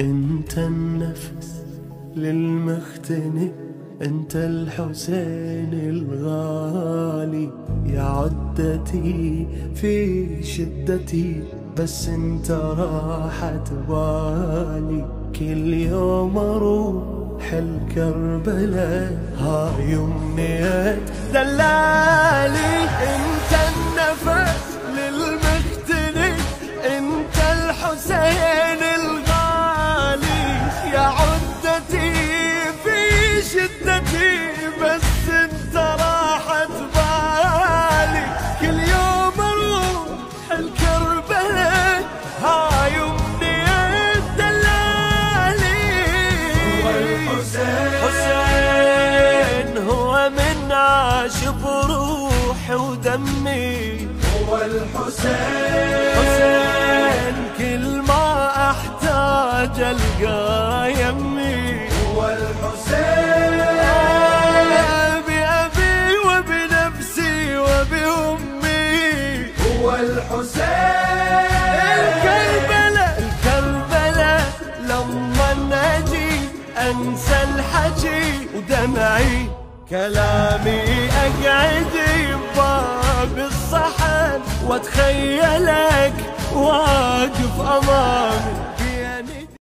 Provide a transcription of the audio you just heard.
أنت النفس للمختني أنت الحسين الغالي. يا عدتي في شدتي بس أنت راحة بالي كل يوم أروح الكربلاء هاي يمنيت دلالي شدتي بس انت راحت بالي كل يوم أروح الكربلاء هاي امنية دلالي هو الحسين. حسين هو من عاش بروحي ودمي. هو الحسين. حسين كل ما أحتاج ألقى يمي. الحسين الكربلاء الكربلاء لما نجي أنسى الحكي ودمعي. كلامي أقعد بباب الصحن وأتخيلك واقف امامي